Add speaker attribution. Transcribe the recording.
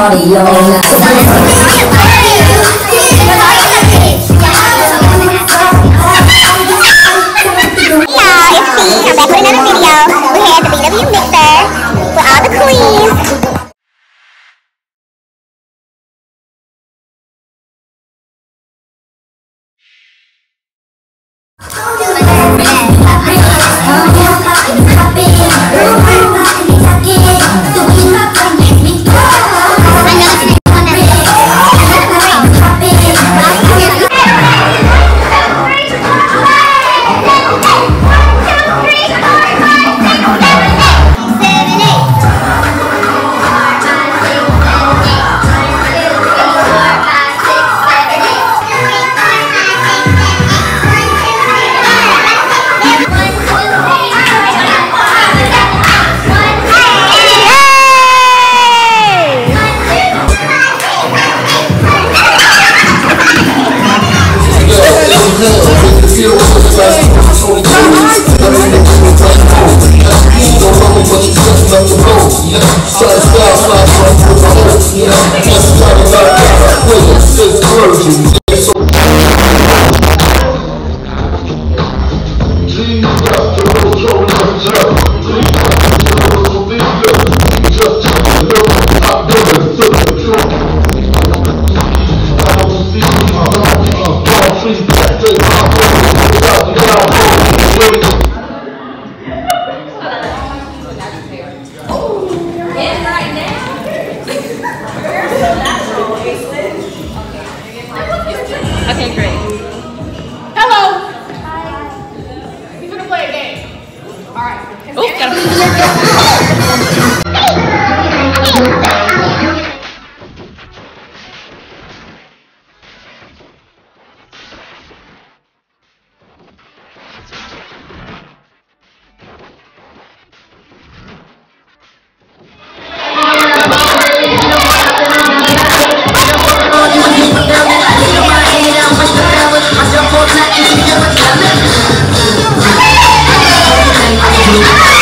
Speaker 1: Hey y'all, it's T. I'm back with another video. We're here at the BW Mixer with all the queens.
Speaker 2: Música